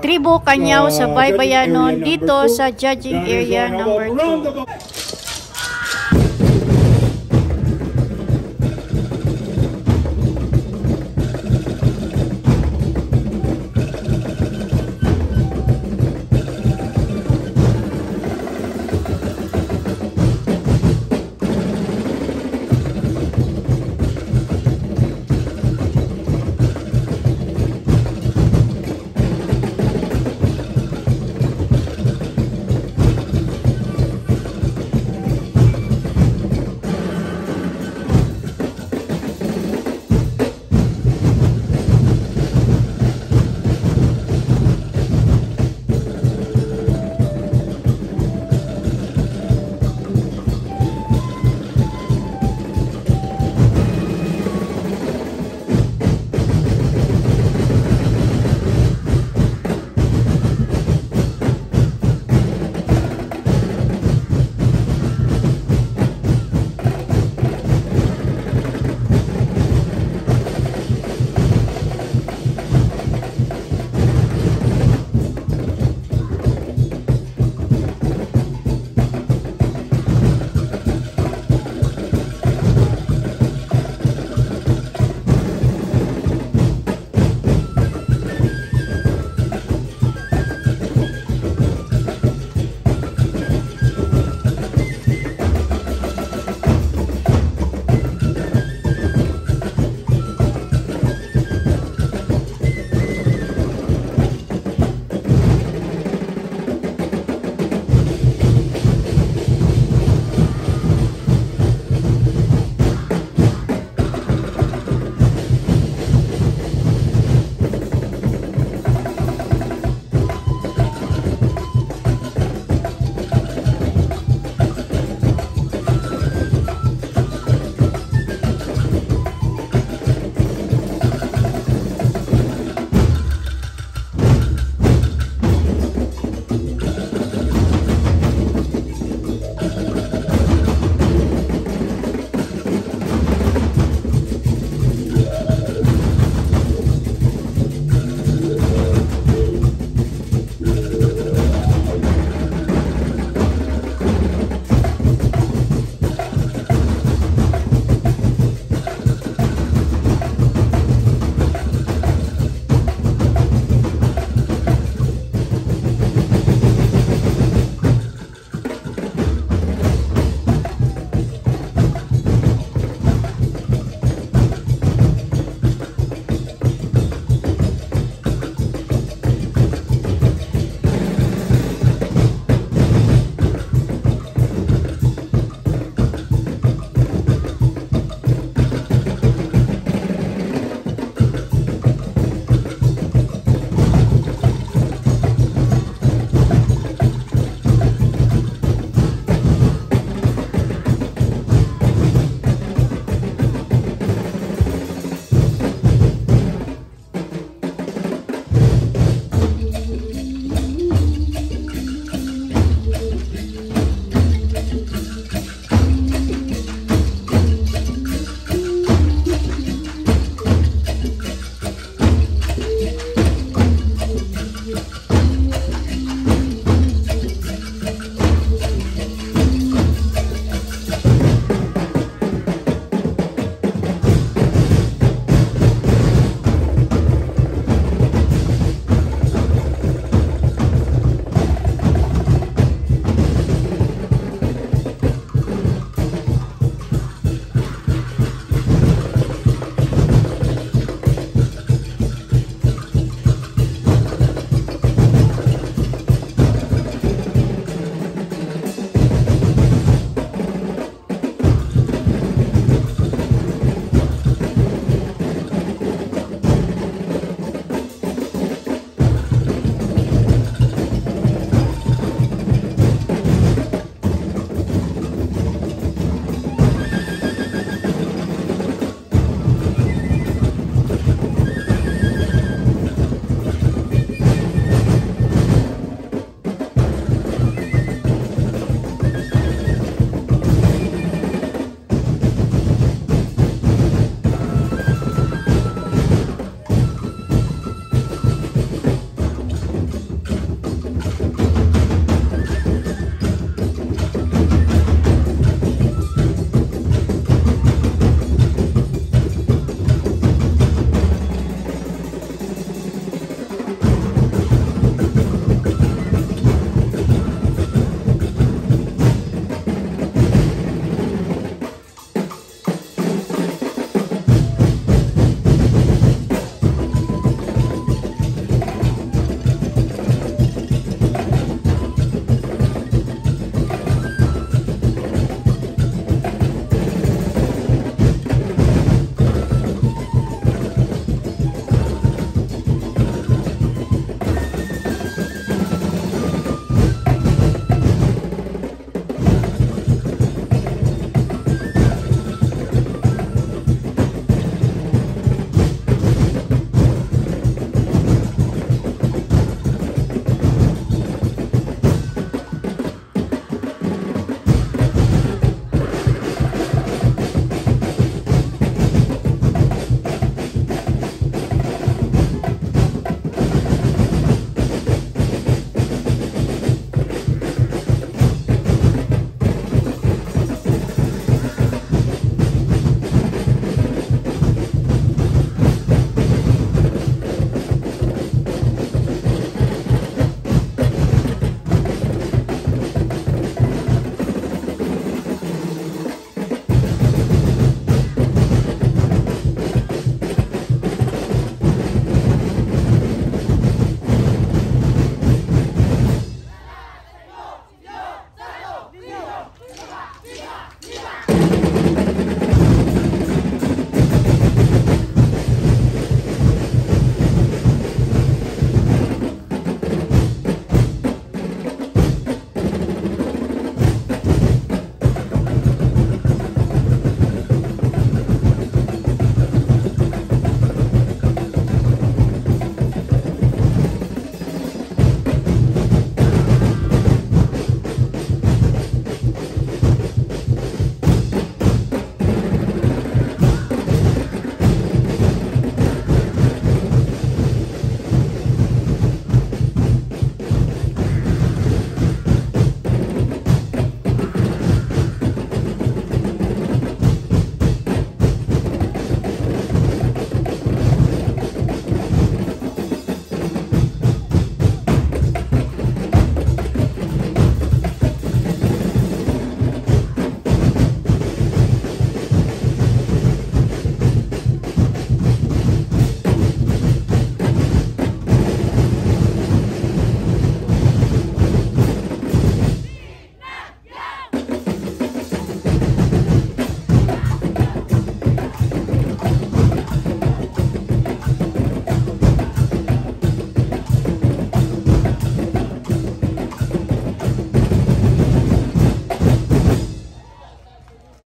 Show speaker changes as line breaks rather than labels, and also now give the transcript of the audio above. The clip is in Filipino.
Tribo Kanyaw sa Baybayanon dito sa judging area number 2.